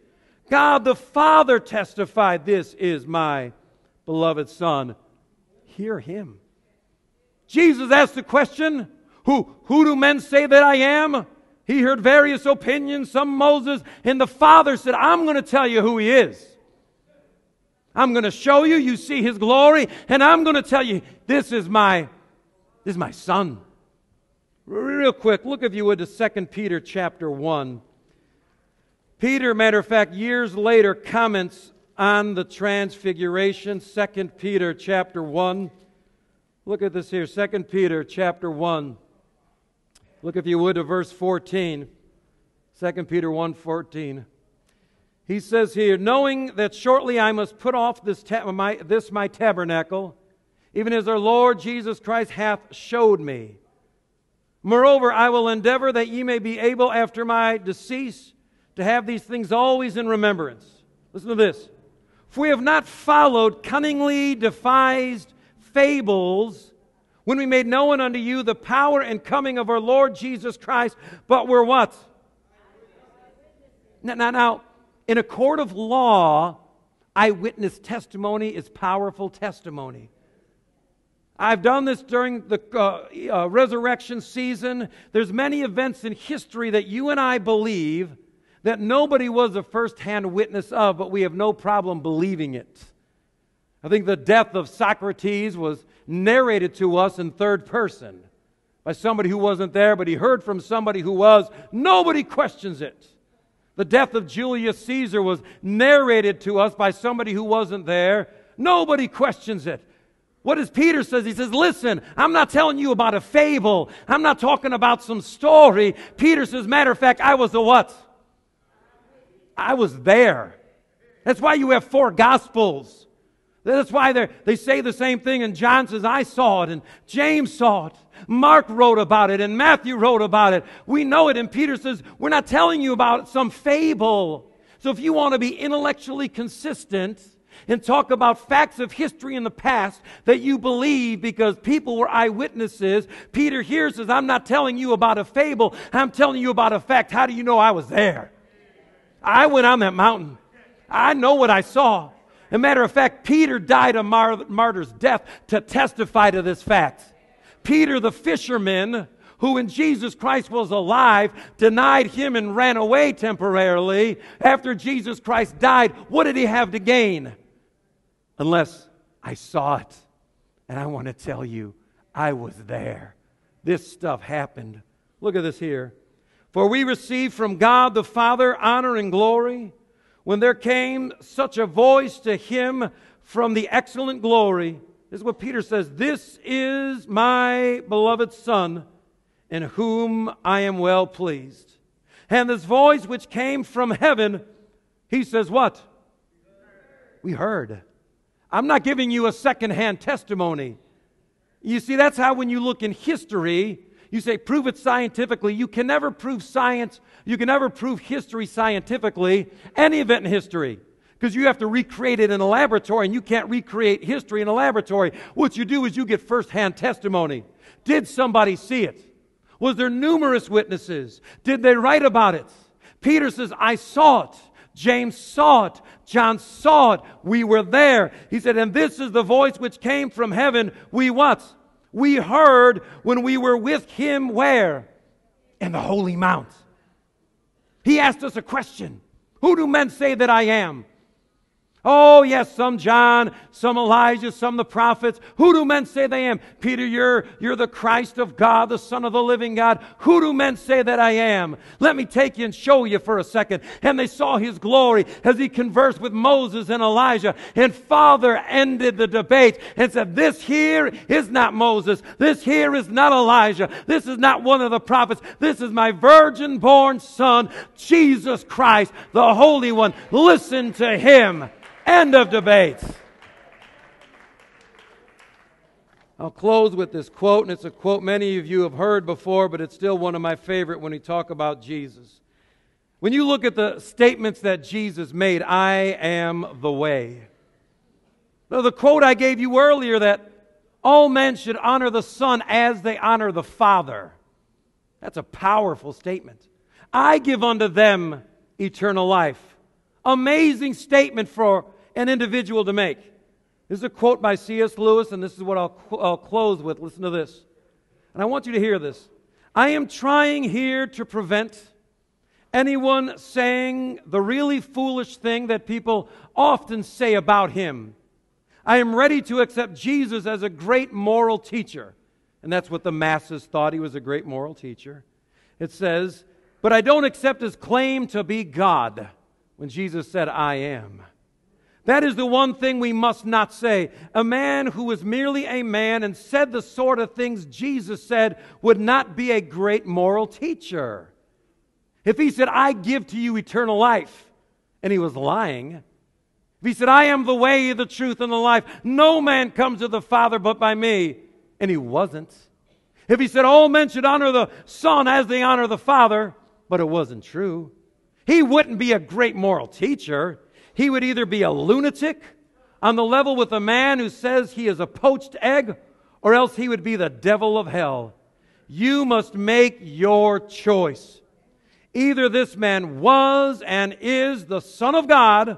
God the Father testified, This is my beloved Son. Hear him. Jesus asked the question, Who, who do men say that I am? He heard various opinions, some Moses, and the Father said, I'm going to tell you who he is. I'm going to show you, you see his glory, and I'm going to tell you, this is my, this is my son. Real quick, look if you would to 2 Peter chapter 1. Peter, matter of fact, years later comments on the transfiguration, 2 Peter chapter 1. Look at this here, 2 Peter chapter 1. Look if you would to verse 14. 2 Peter 1 14. He says here, knowing that shortly I must put off this, ta- my, this my tabernacle, even as our Lord Jesus Christ hath showed me. Moreover, I will endeavor that ye may be able after my decease to have these things always in remembrance. Listen to this. For we have not followed cunningly devised fables when we made known unto you the power and coming of our Lord Jesus Christ, but we're what? Now, now, now in a court of law, eyewitness testimony is powerful testimony. I've done this during the uh, uh, resurrection season. There's many events in history that you and I believe that nobody was a first hand witness of, but we have no problem believing it. I think the death of Socrates was narrated to us in third person by somebody who wasn't there, but he heard from somebody who was. Nobody questions it. The death of Julius Caesar was narrated to us by somebody who wasn't there. Nobody questions it. What does Peter says? He says, listen, I'm not telling you about a fable. I'm not talking about some story. Peter says, matter of fact, I was the what? I was there. That's why you have four gospels. That's why they they say the same thing, and John says, I saw it, and James saw it. Mark wrote about it, and Matthew wrote about it. We know it, and Peter says, We're not telling you about some fable. So if you want to be intellectually consistent and talk about facts of history in the past that you believe because people were eyewitnesses, Peter here says, I'm not telling you about a fable, I'm telling you about a fact. How do you know I was there? I went on that mountain. I know what I saw. As a matter of fact, Peter died a mar- martyr's death to testify to this fact. Peter, the fisherman, who when Jesus Christ was alive, denied him and ran away temporarily. After Jesus Christ died, what did he have to gain? Unless I saw it. And I want to tell you, I was there. This stuff happened. Look at this here. For we receive from God the Father honor and glory when there came such a voice to him from the excellent glory, this is what Peter says This is my beloved Son, in whom I am well pleased. And this voice which came from heaven, he says, What? We heard. I'm not giving you a secondhand testimony. You see, that's how when you look in history, you say, prove it scientifically. You can never prove science, you can never prove history scientifically, any event in history. Because you have to recreate it in a laboratory, and you can't recreate history in a laboratory. What you do is you get firsthand testimony. Did somebody see it? Was there numerous witnesses? Did they write about it? Peter says, I saw it. James saw it. John saw it. We were there. He said, and this is the voice which came from heaven. We what? we heard when we were with him where? In the holy mount. He asked us a question Who do men say that I am? Oh, yes, some John, some Elijah, some the prophets. Who do men say they am? Peter, you're, you're the Christ of God, the Son of the living God. Who do men say that I am? Let me take you and show you for a second. And they saw his glory as he conversed with Moses and Elijah. And Father ended the debate and said, This here is not Moses. This here is not Elijah. This is not one of the prophets. This is my virgin born Son, Jesus Christ, the Holy One. Listen to him. End of debate. I'll close with this quote, and it's a quote many of you have heard before, but it's still one of my favorite when we talk about Jesus. When you look at the statements that Jesus made, I am the way. Now, the quote I gave you earlier that all men should honor the Son as they honor the Father. That's a powerful statement. I give unto them eternal life. Amazing statement for an individual to make. This is a quote by C.S. Lewis, and this is what I'll, I'll close with. Listen to this. And I want you to hear this. I am trying here to prevent anyone saying the really foolish thing that people often say about him. I am ready to accept Jesus as a great moral teacher. And that's what the masses thought he was a great moral teacher. It says, But I don't accept his claim to be God when Jesus said, I am. That is the one thing we must not say. A man who was merely a man and said the sort of things Jesus said would not be a great moral teacher. If he said, I give to you eternal life, and he was lying, if he said, I am the way, the truth, and the life, no man comes to the Father but by me, and he wasn't. If he said, all men should honor the Son as they honor the Father, but it wasn't true, he wouldn't be a great moral teacher. He would either be a lunatic on the level with a man who says he is a poached egg, or else he would be the devil of hell. You must make your choice. Either this man was and is the Son of God,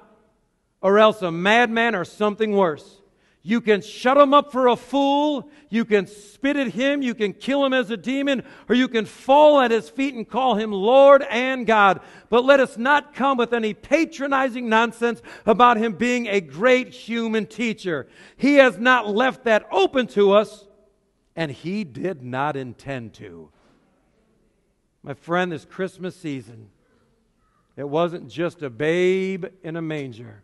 or else a madman or something worse. You can shut him up for a fool. You can spit at him. You can kill him as a demon, or you can fall at his feet and call him Lord and God. But let us not come with any patronizing nonsense about him being a great human teacher. He has not left that open to us, and he did not intend to. My friend, this Christmas season, it wasn't just a babe in a manger.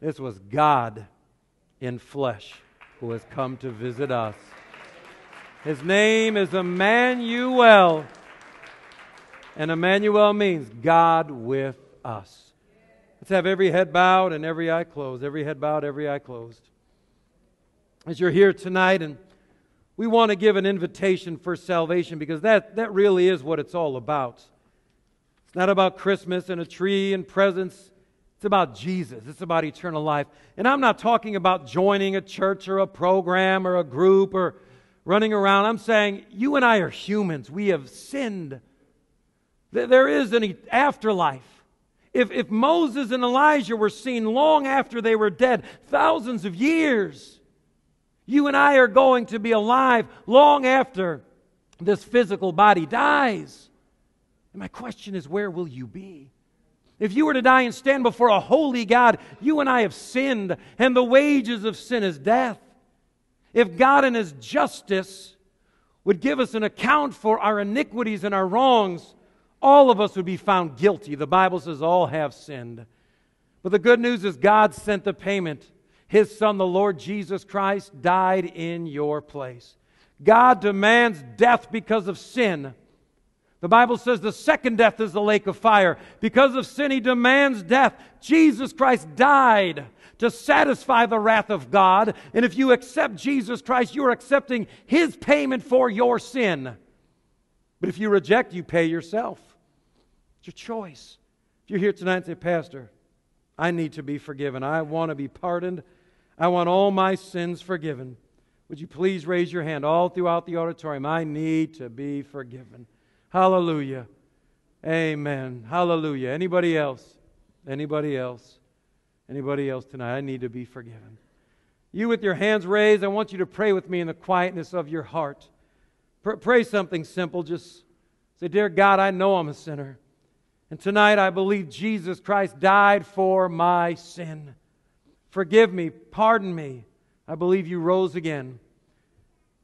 This was God in flesh who has come to visit us. His name is Emmanuel. And Emmanuel means God with us. Let's have every head bowed and every eye closed. Every head bowed, every eye closed. As you're here tonight, and we want to give an invitation for salvation because that, that really is what it's all about. It's not about Christmas and a tree and presents. It's about Jesus. It's about eternal life. And I'm not talking about joining a church or a program or a group or running around. I'm saying you and I are humans. We have sinned. There is an afterlife. If, if Moses and Elijah were seen long after they were dead, thousands of years, you and I are going to be alive long after this physical body dies. And my question is, where will you be? If you were to die and stand before a holy God, you and I have sinned, and the wages of sin is death. If God in His justice would give us an account for our iniquities and our wrongs, all of us would be found guilty. The Bible says all have sinned. But the good news is God sent the payment. His Son, the Lord Jesus Christ, died in your place. God demands death because of sin. The Bible says the second death is the lake of fire. Because of sin, he demands death. Jesus Christ died to satisfy the wrath of God. And if you accept Jesus Christ, you are accepting his payment for your sin. But if you reject, you pay yourself. It's your choice. If you're here tonight and say, Pastor, I need to be forgiven. I want to be pardoned. I want all my sins forgiven. Would you please raise your hand all throughout the auditorium? I need to be forgiven. Hallelujah. Amen. Hallelujah. Anybody else? Anybody else? Anybody else tonight? I need to be forgiven. You with your hands raised, I want you to pray with me in the quietness of your heart. pray something simple. Just say, Dear God, I know I'm a sinner. And tonight I believe Jesus Christ died for my sin. Forgive me, pardon me. I believe you rose again.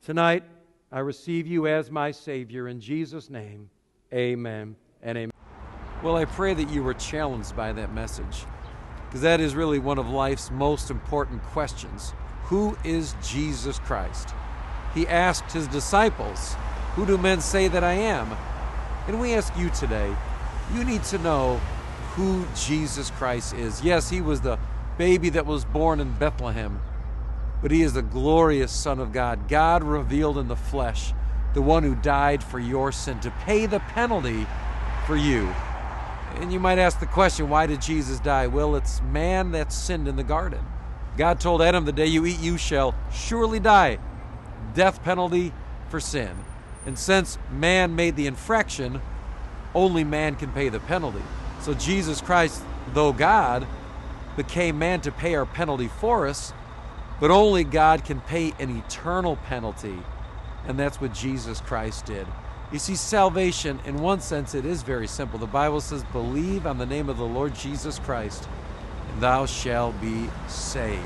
Tonight, I receive you as my Savior. In Jesus' name, amen and amen. Well, I pray that you were challenged by that message because that is really one of life's most important questions. Who is Jesus Christ? He asked his disciples, Who do men say that I am? And we ask you today, you need to know who Jesus Christ is. Yes, he was the baby that was born in Bethlehem but he is the glorious Son of God, God revealed in the flesh, the one who died for your sin to pay the penalty for you. And you might ask the question, why did Jesus die? Well, it's man that sinned in the garden. God told Adam, the day you eat, you shall surely die. Death penalty for sin. And since man made the infraction, only man can pay the penalty. So Jesus Christ, though God, became man to pay our penalty for us but only God can pay an eternal penalty, and that's what Jesus Christ did. You see, salvation, in one sense, it is very simple. The Bible says, Believe on the name of the Lord Jesus Christ, and thou shalt be saved.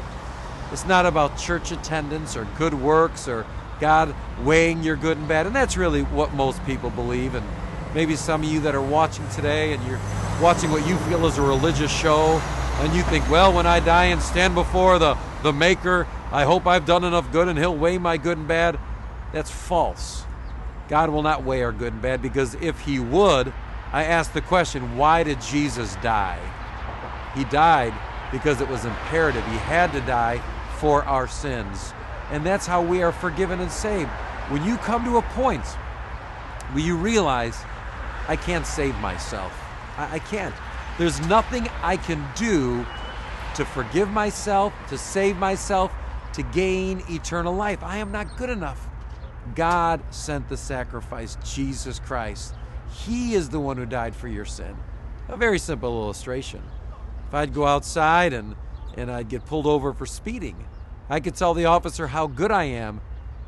It's not about church attendance or good works or God weighing your good and bad. And that's really what most people believe. And maybe some of you that are watching today and you're watching what you feel is a religious show, and you think, well, when I die and stand before the the Maker. I hope I've done enough good and He'll weigh my good and bad. That's false. God will not weigh our good and bad because if He would, I ask the question why did Jesus die? He died because it was imperative. He had to die for our sins. And that's how we are forgiven and saved. When you come to a point where you realize, I can't save myself, I, I can't. There's nothing I can do to forgive myself, to save myself, to gain eternal life. I am not good enough. God sent the sacrifice, Jesus Christ. He is the one who died for your sin. A very simple illustration. If I'd go outside and, and I'd get pulled over for speeding, I could tell the officer how good I am.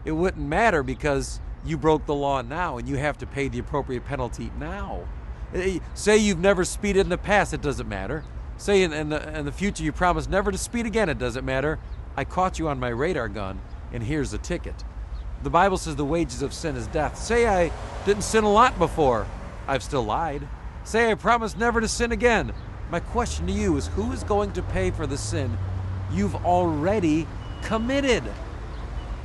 It wouldn't matter because you broke the law now and you have to pay the appropriate penalty now. Eh, say you've never speeded in the past, it doesn't matter. Say in, in, the, in the future you promise never to speed again, it doesn't matter. I caught you on my radar gun, and here's the ticket. The Bible says the wages of sin is death. Say I didn't sin a lot before, I've still lied. Say I promise never to sin again. My question to you is who is going to pay for the sin you've already committed?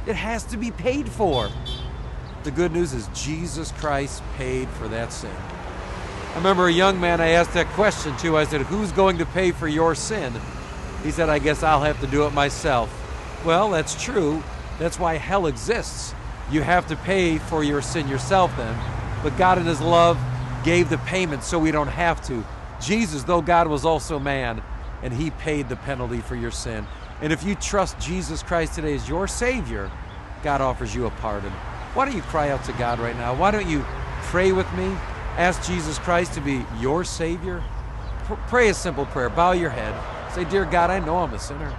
It has to be paid for. The good news is Jesus Christ paid for that sin. I remember a young man I asked that question to. I said, Who's going to pay for your sin? He said, I guess I'll have to do it myself. Well, that's true. That's why hell exists. You have to pay for your sin yourself then. But God, in His love, gave the payment so we don't have to. Jesus, though God was also man, and He paid the penalty for your sin. And if you trust Jesus Christ today as your Savior, God offers you a pardon. Why don't you cry out to God right now? Why don't you pray with me? Ask Jesus Christ to be your Savior. pray a simple prayer. Bow your head. Say, Dear God, I know I'm a sinner.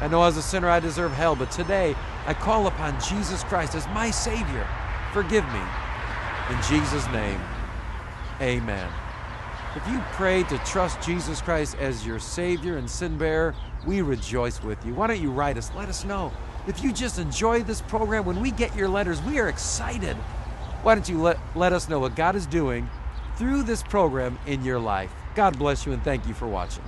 I know as a sinner I deserve hell, but today I call upon Jesus Christ as my Savior. Forgive me. In Jesus' name, amen. If you pray to trust Jesus Christ as your Savior and sin bearer, we rejoice with you. Why don't you write us? Let us know. If you just enjoy this program, when we get your letters, we are excited why don't you let, let us know what God is doing through this program in your life? God bless you and thank you for watching.